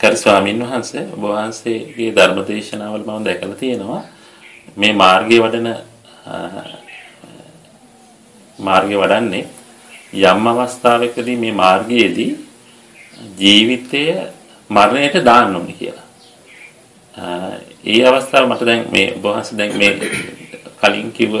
කරු ස්වාමින් වහන්සේ ඔබ වහන්සේගේ ධර්ම දේශනාවල මම දැකලා තියෙනවා මේ මාර්ගයේ වඩන මාර්ගය වඩන්නේ යම් අවස්ථාවකදී මේ මාර්ගයේදී ජීවිතය මරණයට දාන්න ඕනේ කියලා. ඒ අවස්ථාව මට දැන් මේ ඔබ වහන්සේ දැන් මේ කලින් කිව්ව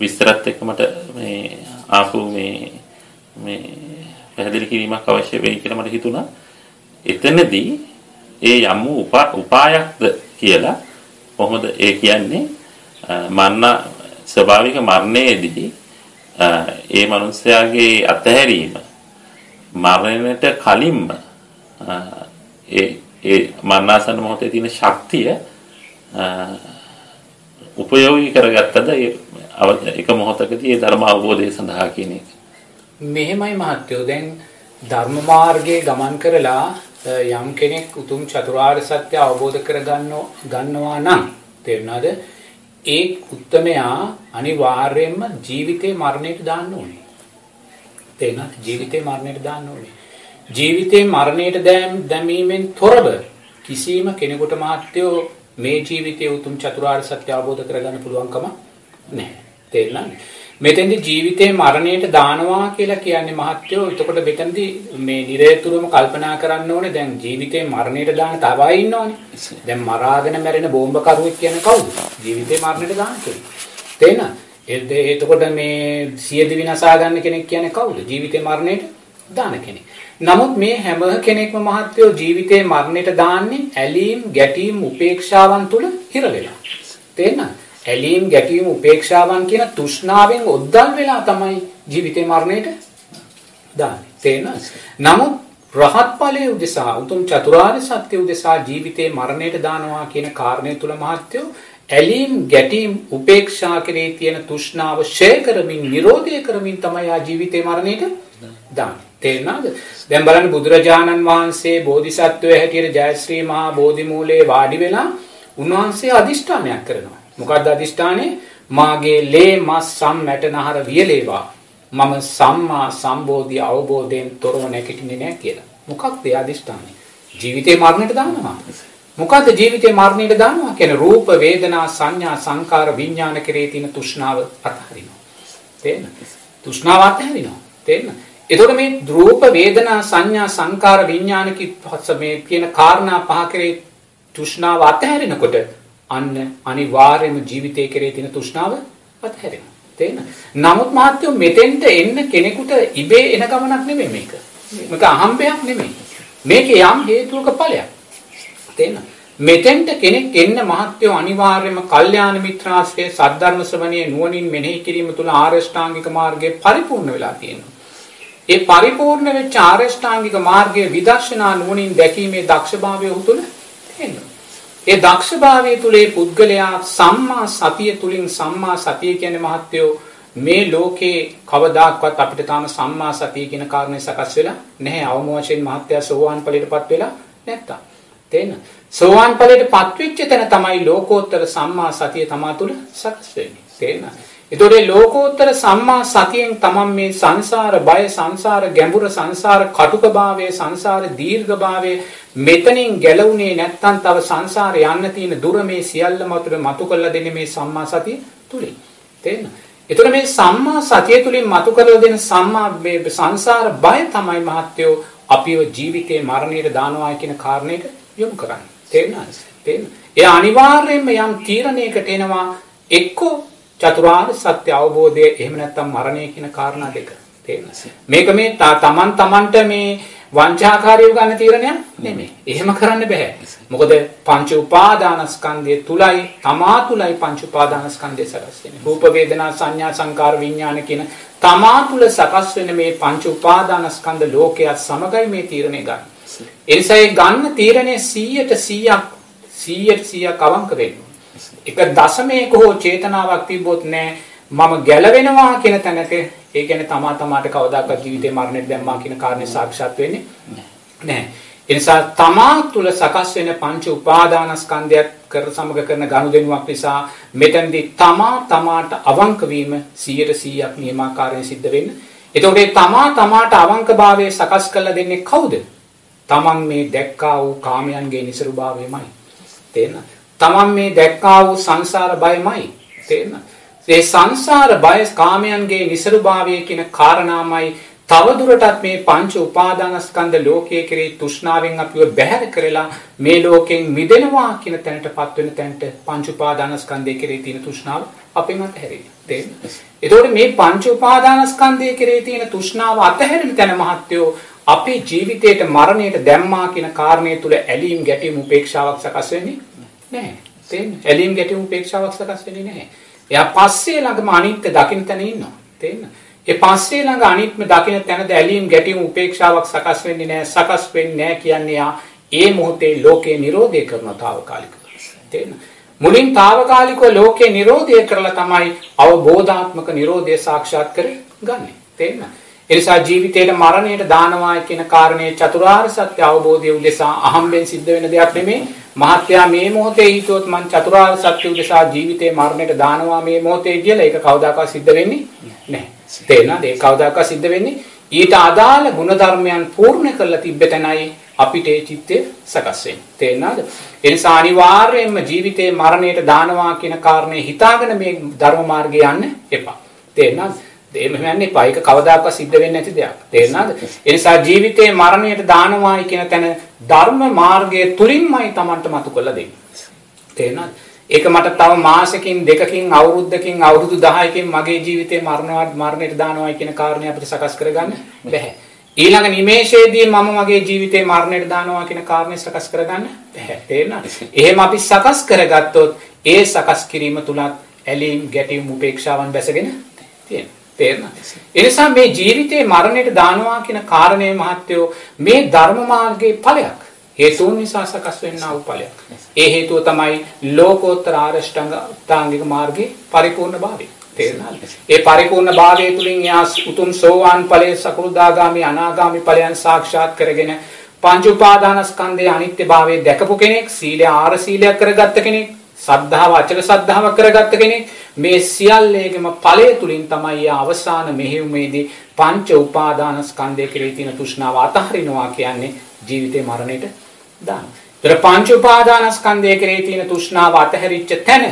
විස්තරත් එක්ක මට මේ ආපු මේ මේ පැහැදිලි කිරීමක් අවශ්‍ය වෙයි කියලා මට හිතුණා. එතනදී ඒ යම් උපායක්ද කියලා කොහොමද ඒ කියන්නේ? මරණ ස්වභාවික මරණයේදී ඒ මනුස්සයාගේ අතහැරීම මරණයට කලින්ම ඒ ඒ මරණාසන්න මොහොතේ තියෙන ශක්තිය උපයෝගී කරගත්තද? එක මොහොතකදී ඒ ධර්ම අවබෝධය සඳහා කියන එක. මෙහෙමයි මහත්තයෝ. දැන් ධර්ම මාර්ගයේ ගමන් කරලා යම් කෙනෙක් උතුම් චතුරාර්ය සත්‍ය අවබෝධ කරගන්න ගන්නවා නම් තේරුණාද? ඒ උත්තමයා අනිවාර්යයෙන්ම ජීවිතේ මරණයට දාන්න ඕනේ. තේරුණාද? ජීවිතේ මරණයට දාන්න ඕනේ. ජීවිතේ මරණයට දැමීමෙන් තොරව කිසිම කෙනෙකුට මහත්යෝ මේ ජීවිතයේ උතුම් චතුරාර්ය සත්‍ය අවබෝධ කරගන්න පුළුවන්කම නැහැ. තේරුණාද? මෙතෙන්දි ජීවිතේ මරණයට දානවා කියලා කියන්නේ මහත්යෝ එතකොට මෙතෙන්දි මේ නිරේතුරුවම කල්පනා කරන්න ඕනේ දැන් ජීවිතේ මරණයට දාන තවයි ඉන්නවනේ. දැන් මරාගෙන මැරෙන බෝම්බ කරුවෙක් කියන්නේ කවුද? ජීවිතේ මරණයට දාන කෙනෙක්. තේරෙනවද? එතකොට මේ සියදි විනාසා ගන්න කෙනෙක් කියන්නේ කවුද? ජීවිතේ මරණයට දාන කෙනෙක්. නමුත් මේ හැම කෙනෙක්ම මහත්යෝ ජීවිතේ මරණයට දාන්නේ ඇලීම්, ගැටීම්, උපේක්ෂාවන් තුල හිර වෙලා. තේරෙනවද? ඇලීම් ගැටීම් උපේක්ෂාවන් කියන තෘෂ්ණාවෙන් ඔද්දල් වෙලා තමයි ජීවිතේ මරණයට දාන්නේ. තේරෙනවද? නමුත් රහත් ඵලයේ උදෙසා උතුම් චතුරාර්ය සත්‍ය උදෙසා ජීවිතේ මරණයට දානවා කියන කාරණය තුල මහත්යෝ ඇලීම් ගැටීම් උපේක්ෂා කෙරේ තියෙන තෘෂ්ණාව ෂය කරමින් නිරෝධය කරමින් තමයි ආ ජීවිතේ මරණයට දාන්නේ. තේරෙනවද? දැන් බලන්න බුදුරජාණන් වහන්සේ බෝධිසත්වයේ හැටියට ජයශ්‍රී මහා බෝධි මූලයේ වාඩි වෙලා උන්වහන්සේ අදිෂ්ඨානයක් කරනවා. මොකක්ද අදිෂ්ඨානේ? මාගේ ලේ මස් සම් මැටනහර වියලේවා. මම සම්මා සම්බෝධි අවබෝධයෙන් තොරව නැගිටින්නේ නැහැ කියලා. මොකක්ද ඒ අදිෂ්ඨානේ? ජීවිතේ මරණයට දානවා. මොකද්ද ජීවිතේ මරණයට දානවා කියන්නේ රූප වේදනා සංඥා සංකාර විඥාන කෙරේ තියෙන තෘෂ්ණාව අතහරිනවා. තේරෙනවද? තෘෂ්ණාව අතහරිනවා. තේරෙනවද? එතකොට මේ රූප වේදනා සංඥා සංකාර විඥාන මේ කියන කාරණා පහ කෙරේ තෘෂ්ණාව අතහැරෙනකොට අන්න අනිවාර්යයෙන්ම ජීවිතයේ කෙරේ තියෙන තෘෂ්ණාව අත්හැරෙනවා. තේරෙනවද? නමුත් මහත්වෝ මෙතෙන්ට එන්න කෙනෙකුට ඉබේ එන ගමනක් නෙමෙයි මේක. මේක අහම්බයක් නෙමෙයි. මේක යම් හේතුවක ඵලයක්. තේරෙනවද? මෙතෙන්ට කෙනෙක් එන්න මහත්වෝ අනිවාර්යයෙන්ම කල්යාණ මිත්‍රාශ්‍රයේ සද්ධර්ම ශ්‍රවණයේ නුවණින් මෙනෙහි කිරීම තුළ ආරෂ්ඨාංගික මාර්ගය පරිපූර්ණ වෙලා තියෙනවා. ඒ පරිපූර්ණ වෙච්ච ආරෂ්ඨාංගික මාර්ගයේ විදර්ශනා නුවණින් දැකීමේ දක්ෂභාවය උතුල තියෙනවා. ඒ දක්ෂභාවය තුලේ පුද්ගලයා සම්මා සතිය තුලින් සම්මා සතිය කියන්නේ මහත්යෝ මේ ලෝකේ කවදාක්වත් අපිට තාම සම්මා සතිය කියන කාරණේ සකස් වෙලා නැහැ. අවම වශයෙන් මහත්ය සෝවාන් ඵලයටපත් වෙලා නැත්තම්. තේන සෝවාන් ඵලයටපත් වෙච්ච තැන තමයි ලෝකෝත්තර සම්මා සතිය තමා තුල සකස් වෙන්නේ. තේරෙනවද එතකොට ලෝකෝත්තර සම්මා සතියෙන් තමන් මේ සංසාර බය සංසාර ගැඹුර සංසාර කටුකභාවය සංසාර දීර්ඝභාවය මෙතනින් ගැලවුනේ නැත්තම් තව සංසාරේ යන්න තියෙන දුර මේ සියල්ලම අතර මතු කරලා දෙන්නේ මේ සම්මා සතිය තුලින්. තේරෙනවද? එතකොට මේ සම්මා සතිය තුලින් මතු කරලා දෙන සම්මා මේ සංසාර බය තමයි මහත්යෝ අපිව ජීවිතේ මරණයට දානවා කියන කාරණේට යොමු කරන්නේ. තේරෙනවද? තේරෙනවද? ඒ අනිවාර්යයෙන්ම යම් තීරණයකට එනවා එක්කෝ චතුරාර්ය සත්‍ය අවබෝධය එහෙම නැත්නම් මරණය කියන කාරණා දෙක තේරෙනවද මේක මේ තමන් තමන්ට මේ වංචාකාරීව ගන්න තීරණයක් නෙමෙයි. එහෙම කරන්න බෑ. මොකද පංච උපාදානස්කන්ධය තුලයි තමා තුලයි පංච උපාදානස්කන්ධය සකස් වෙන්නේ. රූප වේදනා සංඥා සංකාර විඥාන කියන තමා තුල සකස් වෙන මේ පංච උපාදානස්කන්ධ ලෝකයක් සමගයි මේ තීරණය ගන්න. එනිසා ගන්න තීරණය 100ට 100ක් 100ට 100ක් අවංක වෙන්න එක දශමයක හෝ චේතනාවක් තිබ්බොත් නෑ මම ගැලවෙනවා කියන තැනක ඒ කියන්නේ තමා තමාට කවදාකවත් ජීවිතේ මරණයට දැම්මා කියන කාරණේ සාක්ෂාත් වෙන්නේ නැහැ. ඒ නිසා තමා තුල සකස් වෙන පංච උපාදානස්කන්ධයත් කර සමග කරන ගනුදෙනුවක් නිසා මෙතෙන්දී තමා තමාට අවංක වීම 100%ක් නියමාකාරයෙන් සිද්ධ වෙන්න. එතකොට තමා තමාට අවංකභාවය සකස් කරලා දෙන්නේ කවුද? තමන් මේ දැක්කා වූ කාමයන්ගේ નિසරුභාවයමයි. තේරෙනවද? තමන් මේ දැක්කා වූ සංසාර බයමයි. තේරෙනවද? ඒ සංසාර බය කාමයන්ගේ નિසරුභාවය කියන කාරණාමයි තවදුරටත් මේ පංච උපාදානස්කන්ධ ලෝකයේ කෙරෙහි තෘෂ්ණාවෙන් අපිව බැහැර කරලා මේ ලෝකෙන් මිදෙනවා කියන තැනටපත් වෙන තැනට පංච උපාදානස්කන්ධය කෙරෙහි තියෙන තෘෂ්ණාව අපෙන් අතහැරෙන්නේ. තේරෙනවද? එතකොට මේ පංච උපාදානස්කන්ධය කෙරෙහි තියෙන තෘෂ්ණාව අතහැරෙන තැන මහත්යෝ අපේ ජීවිතේට මරණයට දැම්මා කියන කාරණය තුල ඇලීම් ගැටීම් උපේක්ෂාවක් සකස් වෙන්නේ නැහැ. තේරෙනවද? ඇලීම් ගැටීම් උපේක්ෂාවක් සකස් වෙන්නේ නැහැ. එයා පස්සේ ළඟම අනිත්‍ය දකින්න තැන ඉන්නවා. තේරෙනවද? ඒ පස්සේ ළඟ අනිත්ම දකින තැනද ඇලීම් ගැටීම් උපේක්ෂාවක් සකස් වෙන්නේ නැහැ සකස් වෙන්නේ නැහැ කියන්නේ යා ඒ මොහොතේ ලෝකේ නිරෝධය කරන తాවකාලිකව තේරෙනවද මුලින් తాවකාලිකව ලෝකේ නිරෝධය කරලා තමයි අවබෝධාත්මක නිරෝධය සාක්ෂාත් කරගන්නේ තේරෙනවද ඒ නිසා ජීවිතේට මරණයට දානවායි කියන කාරණේ චතුරාර්ය සත්‍ය අවබෝධය උදෙසා අහම්බෙන් සිද්ධ වෙන දෙයක් නෙමෙයි මහත්යා මේ මොහොතේ හිතුවොත් මං චතුරාර්ය සත්‍ය උදෙසා ජීවිතේ මරණයට දානවා මේ මොහොතේ කියලා ඒක කවදාකවත් සිද්ධ වෙන්නේ නැහැ තේරෙනවද? ඒ කවදාකවත් සිද්ධ වෙන්නේ ඊට අදාළ ಗುಣධර්මයන් පූර්ණ කරලා තිබ්බ තැනයි අපිට ඒ චිත්තය සකස් වෙන්නේ. තේරෙනවද? ඒ නිසා අනිවාර්යයෙන්ම ජීවිතේ මරණයට දානවා කියන කාරණේ හිතාගෙන මේ ධර්ම මාර්ගේ යන්න එපා. තේරෙනවද? එහෙම යන්න එපා. ඒක කවදාකවත් සිද්ධ වෙන්නේ නැති දෙයක්. තේරෙනවද? ඒ නිසා ජීවිතේ මරණයට දානවායි කියන තැන ධර්ම මාර්ගයේ තුලින්මයි Tamanට මතු කළ දෙන්නේ. තේරෙනවද? ඒක මට තව මාසෙකින් දෙකකින් අවුරුද්දකින් අවුරුදු 10කින් මගේ ජීවිතේ මරණවත් මරණයට දානවායි කියන කාරණේ අපිට සකස් කරගන්න බැහැ. ඊළඟ නිමේෂයේදී මම මගේ ජීවිතේ මරණයට දානවා කියන කාරණේ සකස් කරගන්න බැහැ. තේරෙනවද? එහෙම අපි සකස් කරගත්තොත් ඒ සකස් කිරීම තුලත් ඇලීම් ගැටීම් උපේක්ෂාවන් බැසගෙන තියෙනවා. තේරෙනවද? ඒ නිසා මේ ජීවිතේ මරණයට දානවා කියන කාරණේ මහත්වෝ මේ ධර්ම මාර්ගයේ ඵලයක්. හේතුන් නිසා සකස් වෙන්නා වූ ඵලයක්. ඒ හේතුව තමයි ලෝකෝත්තර ආරෂ්ඨාංගික මාර්ගයේ පරිපූර්ණ භාවය. තේරුණාද? ඒ පරිපූර්ණ භාවය තුලින් යා උතුම් සෝවාන් ඵලයේ සකෘදාගාමි අනාගාමි ඵලයන් සාක්ෂාත් කරගෙන පංච උපාදානස්කන්ධයේ අනිත්‍යභාවය දැකපු කෙනෙක්, සීලය ආර සීලයක් කරගත්ත කෙනෙක්, සද්ධාව අචල සද්ධාවක් කරගත්ත කෙනෙක් මේ සියල්ලේගම ඵලය තුලින් තමයි අවසාන මෙහෙයුමේදී පංච උපාදානස්කන්ධය කෙරෙහි තියෙන තෘෂ්ණාව අතහරිනවා කියන්නේ ජීවිතේ මරණයට දාන. ඒතර පංච උපාදානස්කන්ධය කෙරේ තියෙන තෘෂ්ණාව අතහැරිච්ච තැන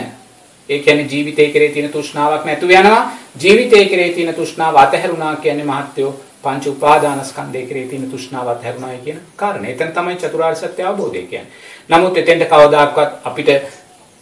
ඒ කියන්නේ ජීවිතය කෙරේ තියෙන තෘෂ්ණාවක් නැතුව යනවා. ජීවිතය කෙරේ තියෙන තෘෂ්ණාව අතහැරුණා කියන්නේ මහත්යෝ පංච උපාදානස්කන්ධය කෙරේ තියෙන තෘෂ්ණාව අතහැරුණායි කියන කාරණේ. එතන තමයි චතුරාර්ය සත්‍ය අවබෝධය කියන්නේ. නමුත් එතෙන්ට කවදාක්වත් අපිට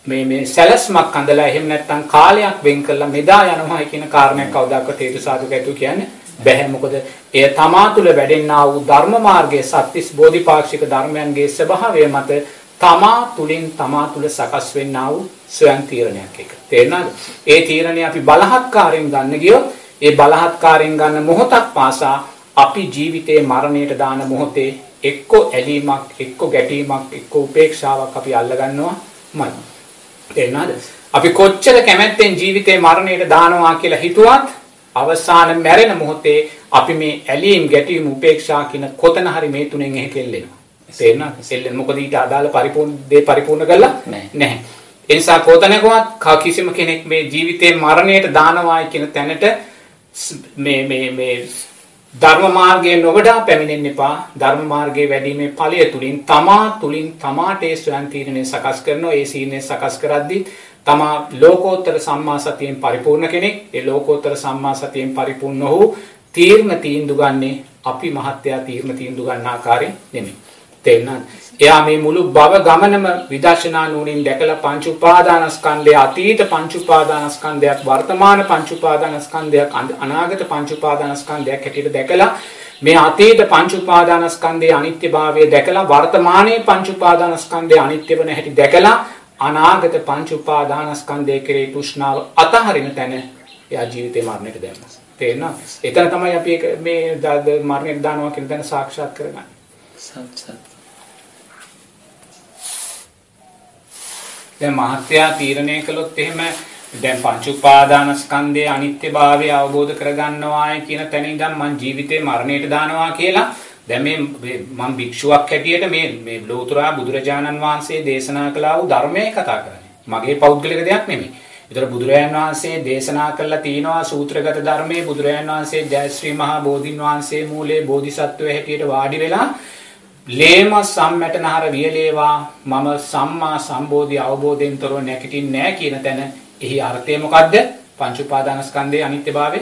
මේ මේ සැලස්මක් අඳලා එහෙම නැත්නම් කාලයක් වෙන් කරලා මෙදා යනවා කියන කාරණයක් කවදාකවත් හේතු සාධක ඇතු කියන්නේ බැහැ මොකද එය තමා තුළ වැඩෙන්නා වූ ධර්ම මාර්ගයේ සත්‍තිස් බෝධිපාක්ෂික ධර්මයන්ගේ ස්වභාවය මත තමා තුලින් තමා තුළ සකස් වෙන්නා වූ ස්වයං තීරණයක් එක. තේරෙනවද? ඒ තීරණය අපි බලහත්කාරයෙන් ගන්න ගියොත් ඒ බලහත්කාරයෙන් ගන්න මොහොතක් පාසා අපි ජීවිතේ මරණයට දාන මොහොතේ එක්ක ඇලීමක් එක්ක ගැටීමක් එක්ක උපේක්ෂාවක් අපි අල්ල ගන්නවා මයි. තේරෙනවද? අපි කොච්චර කැමැත්තෙන් ජීවිතේ මරණයට දානවා කියලා හිතුවත් අවසාන මැරෙන මොහොතේ අපි මේ ඇලීම් ගැටීම් උපේක්ෂා කියන කොතන හරි මේ තුනෙන් එහෙ කෙල්ලෙනවා. තේරෙනවද? සෙල්ලෙන මොකද ඊට අදාළ පරිපූර්ණ දේ පරිපූර්ණ කරලා නැහැ. ඒ නිසා කොතනකවත් කිසිම කෙනෙක් මේ ජීවිතේ මරණයට දානවායි කියන තැනට මේ මේ මේ ධර්ම මාර්ගයේ නොවඩා පැමිණෙන්න එපා ධර්ම මාර්ගයේ වැඩිමේ ඵලය තුලින් තමා තුලින් තමාට ඒ ස්වයං තීරණය සකස් කරනවා ඒ සීනේ සකස් කරද්දී තමා ලෝකෝත්තර සම්මා සතියෙන් පරිපූර්ණ කෙනෙක්. ඒ ලෝකෝත්තර සම්මා සතියෙන් පරිපූර්ණ වූ තීර්ණ තීන්දුව ගන්නේ අපි මහත්යා තීර්ණ තීන්දුව ගන්න ආකාරයෙන් නෙමෙයි. තේරුණාද? එයා මේ මුළු භව ගමනම විදර්ශනා නුවණින් දැකලා පංච උපාදානස්කන්ධය අතීත පංච උපාදානස්කන්ධයක් වර්තමාන පංච උපාදානස්කන්ධයක් අනාගත පංච උපාදානස්කන්ධයක් හැටියට දැකලා මේ අතීත පංච උපාදානස්කන්ධයේ අනිත්‍යභාවය දැකලා වර්තමානයේ පංච උපාදානස්කන්ධයේ අනිත්‍ය වෙන හැටි දැකලා අනාගත පංච උපාදානස්කන්ධය කෙරේ තෘෂ්ණාව අතහරින තැන එයා ජීවිතේ මරණයට දැම්මා. තේරෙනවද? එතන තමයි අපි මේ මරණයට දානවා කියන තැන සාක්ෂාත් කරගන්නේ. සත්‍ය. දැන් මහත්යා තීරණය කළොත් එහෙම දැන් පංච උපාදානස්කන්ධයේ අනිත්‍යභාවය අවබෝධ කරගන්නවායි කියන තැන ඉඳන් මං ජීවිතේ මරණයට දානවා කියලා දැන් මේ මම භික්ෂුවක් හැටියට මේ මේ ලෝතුරා බුදුරජාණන් වහන්සේ දේශනා කළා වූ ධර්මයේ කතා කරන්නේ. මගේ පෞද්ගලික දෙයක් නෙමෙයි. ඒතර බුදුරජාණන් වහන්සේ දේශනා කළා තියෙනවා සූත්‍රගත ධර්මයේ බුදුරජාණන් වහන්සේ ජයශ්‍රී මහා බෝධින් වහන්සේ මූලයේ බෝධිසත්වය හැටියට වාඩි වෙලා ලේම සම්මැටනහර වියලේවා මම සම්මා සම්බෝධි අවබෝධයෙන් තොරව නැගිටින්නේ නැහැ කියන තැන එහි අර්ථය මොකද්ද? පංච උපාදානස්කන්ධයේ අනිත්‍යභාවය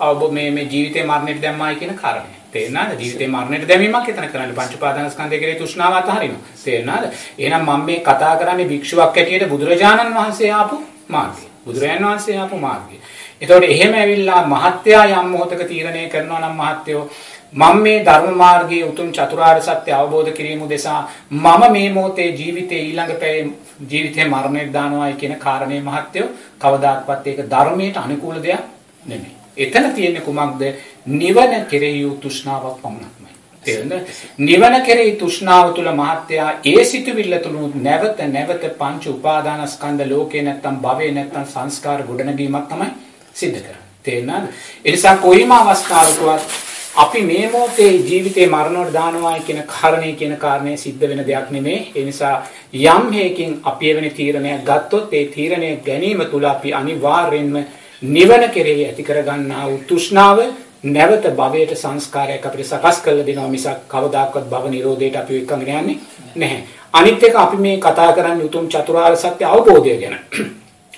අවබෝධ මේ මේ ජීවිතේ මරණයට දැම්මායි කියන කාරණය. තේරෙනවද? ජීවිතේ මරණයට දැමීමක් එතන කරන්නේ පංච උපාදානස්කන්ධය කෙරේ තෘෂ්ණාව අතහරිනවා. තේරෙනවද? එහෙනම් මම මේ කතා කරන්නේ භික්ෂුවක් ඇටියට බුදුරජාණන් වහන්සේ ආපු මාර්ගය. බුදුරජාණන් වහන්සේ ආපු මාර්ගය. එතකොට එහෙම ඇවිල්ලා මහත්යා යම් මොහතක තීරණය කරනවා නම් මහත්යෝ මම මේ ධර්ම මාර්ගයේ උතුම් චතුරාර්ය සත්‍ය අවබෝධ කිරීම උදෙසා මම මේ මොහොතේ ජීවිතේ ඊළඟ පැයේ ජීවිතේ මරණයට දානවායි කියන කාරණේ මහත්යෝ කවදාත්වත් ඒක ධර්මයට අනුකූල දෙයක් නෙමෙයි. එතන තියෙන්නේ කුමක්ද? නිවන කෙරෙහි තෘෂ්ණාවක් පමණක්මයි. තේරෙනද? නිවන කෙරෙහි තෘෂ්ණාව තුල මහත්යා ඒ සිතුවිල්ල තුල නැවත නැවත පංච උපාදානස්කන්ධ ලෝකේ නැත්තම් භවේ නැත්තම් සංස්කාර ගොඩනැගීමක් තමයි සිද්ධ කරන්නේ. තේරෙනවද? ඒ නිසා කොයිම අවස්ථාවකවත් අපි මේ මොහොතේ ජීවිතේ මරණයට දානවායි කියන කාරණේ කියන කාරණේ සිද්ධ වෙන දෙයක් නෙමෙයි. ඒ නිසා යම් හේකින් අපි එවැනි තීරණයක් ගත්තොත් ඒ තීරණය ගැනීම තුල අපි අනිවාර්යෙන්ම නිවන කෙරෙහි ඇති කරගන්නා වූ තෘෂ්ණාව නැවත භවයට සංස්කාරයක් අපිට සකස් කරලා දෙනවා මිසක් කවදාකවත් භව නිරෝධයට අපි එක්කගෙන යන්නේ නැහැ. අනිත් එක අපි මේ කතා කරන්නේ උතුම් චතුරාර්ය සත්‍ය අවබෝධය ගැන.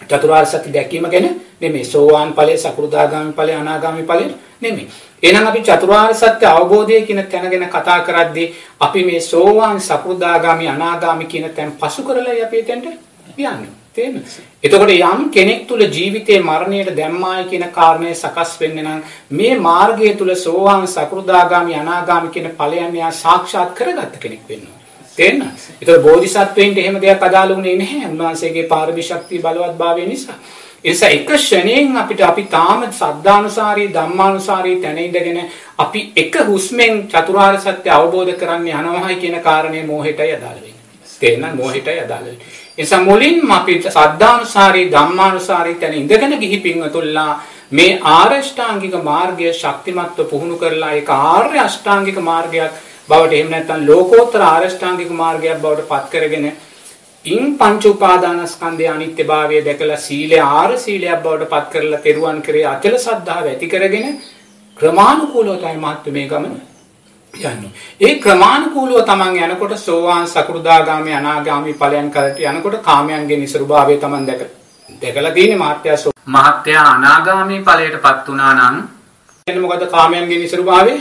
චතුරාර්ය සත්‍ය දැකීම ගැන නෙමෙයි. සෝවාන් ඵලයේ, සකෘදාගාමි ඵලයේ, අනාගාමි ඵලයේ නෙමෙයි. එහෙනම් අපි චතුරාර්ය සත්‍ය අවබෝධය කියන තැන ගැන කතා කරද්දී අපි මේ සෝවාන්, සකෘදාගාමි, අනාගාමි කියන තැන් පසු කරලා අපි එතෙන්ට යන්නේ. තේරෙනවද? එතකොට යම් කෙනෙක් තුල ජීවිතේ මරණයට දැම්මායි කියන කාරණය සකස් වෙන්නේ නම් මේ මාර්ගය තුල සෝවාන් සකෘදාගාමි අනාගාමි කියන ඵලයන් යා සාක්ෂාත් කරගත්ත කෙනෙක් වෙනවා. තේරෙනවද? ඒතකොට බෝධිසත්වයින්ට එහෙම දෙයක් අදාළ වුණේ නැහැ. උන්වහන්සේගේ පාරමී ශක්තිය බලවත් භාවය නිසා. එනිසා එක ක්ෂණයෙන් අපිට අපි තාම සද්ධානුසාරී ධම්මානුසාරී තැන ඉඳගෙන අපි එක හුස්මෙන් චතුරාර්ය සත්‍ය අවබෝධ කරන්න යනවායි කියන කාරණේ මෝහෙටයි අදාළ වෙන්නේ. තේරෙනවද? මෝහෙටයි අදාළ වෙන්නේ. එනිසා මුලින්ම අපි සද්ධානුසාරී ධම්මානුසාරී තැන ඉඳගෙන ගිහි පින්වතුල්ලා මේ ආරෂ්ඨාංගික මාර්ගය ශක්තිමත්ව පුහුණු කරලා ඒක ආර්ය අෂ්ටාංගික මාර්ගයක් බවට එහෙම නැත්නම් ලෝකෝත්තර ආරෂ්ඨාංගික මාර්ගයක් බවට පත් කරගෙන ඉන් පංච උපාදානස්කන්ධයේ අනිත්‍යභාවය දැකලා සීලය ආර සීලයක් බවට පත් කරලා තෙරුවන් කරේ අචල සද්ධාව ඇති කරගෙන ක්‍රමානුකූලව තමයි මහත්ව මේ ගමන යන්නේ. ඒ ක්‍රමානුකූලව තමන් යනකොට සෝවාන් සකෘදාගාමි අනාගාමි ඵලයන් කරට යනකොට කාමයන්ගේ නිසරුභාවය තමන් දැක දැකලා තියෙන්නේ මාත්‍යා මහත්යා අනාගාමි ඵලයටපත් වුණා නම් එන්නේ මොකද කාමයන්ගේ නිසරුභාවය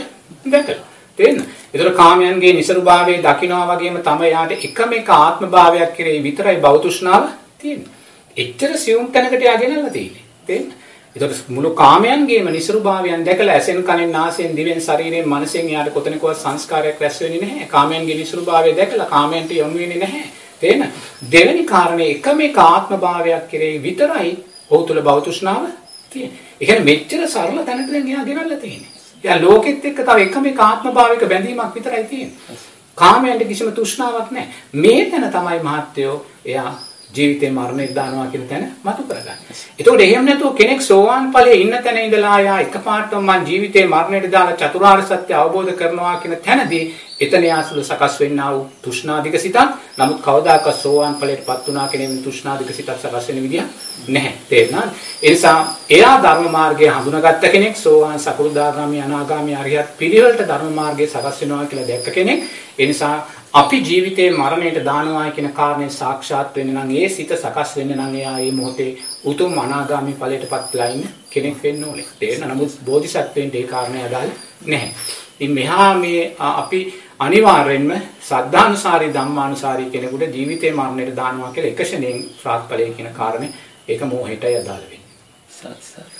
දැකලා. තේන්න. ඒතර කාමයන්ගේ નિසරුභාවයේ දකිනවා වගේම තමයි යාට එකම එක ආත්මභාවයක් කෙරේ විතරයි බෞතුෂ්ණාව තියෙන්නේ. එච්චර සියුම් තැනකට යගෙනලා තියෙන්නේ. තේන්න. ඒතර මුළු කාමයන්ගේම નિසරුභාවයන් දැකලා ඇසෙන් කනෙන් නාසයෙන් දිවෙන් ශරීරයෙන් මනසෙන් යාට කොතනකවත් සංස්කාරයක් රැස් වෙන්නේ නැහැ. කාමයන්ගේ નિසරුභාවය දැකලා කාමයන්ට යොමු වෙන්නේ නැහැ. තේන්න. දෙවෙනි කාරණේ එකම එක ආත්මභාවයක් කෙරේ විතරයි ඔහු තුල බෞතුෂ්ණාව තියෙන්නේ. ඒ කියන්නේ මෙච්චර සරල තැනකට යා ගෙනල්ලා තියෙන්නේ. එයා ලෝකෙත් එක්ක තව එකම එක ආත්ම භාවික බැඳීමක් විතරයි තියෙන්නේ. කාමයන්ට කිසිම තෘෂ්ණාවක් නැහැ. මේ තැන තමයි මහත්යෝ එයා ජීවිතේ මරණයට දානවා කියන තැන මතු කරගන්න. ඒතකොට එහෙම නැතුව කෙනෙක් සෝවාන් ඵලයේ ඉන්න තැන ඉඳලා යා එකපාරටම මං ජීවිතේ මරණයට දාලා චතුරාර්ය සත්‍ය අවබෝධ කරනවා කියන තැනදී එතන යාසුල සකස් වෙන්නා වූ තෘෂ්ණාදික සිතක් නමුත් කවදාකවත් සෝවාන් ඵලයටපත් වුණා කියන තෘෂ්ණාදික සිතක් සකස් වෙන විදිය නැහැ. තේරුණාද? ඒ නිසා එයා ධර්ම මාර්ගය හඳුනාගත්ත කෙනෙක් සෝවාන් සකෘදාගාමි අනාගාමි අරියත් පිළිවෙලට ධර්ම මාර්ගය සකස් වෙනවා කියලා දැක්ක කෙනෙක්. ඒ නිසා අපි ජීවිතේ මරණයට දානවා කියන කාරණේ සාක්ෂාත් වෙන්න නම් ඒ සිත සකස් වෙන්න නම් එයා මේ මොහොතේ උතුම් අනාගාමි ඵලයටපත් වෙලා ඉන්න කෙනෙක් වෙන්න ඕනේ. තේරෙන නමුත් බෝධිසත්වෙන්ට ඒ කාරණේ අදාළ නැහැ. ඉතින් මෙහා මේ අපි අනිවාර්යෙන්ම සද්ධානුසාරී ධම්මානුසාරී කෙනෙකුට ජීවිතේ මරණයට දානවා කියලා එක ෂණයෙන් ප්‍රාත්පලයේ කියන කාරණේ ඒක මොහෙටයි අදාළ වෙන්නේ. සත් සත්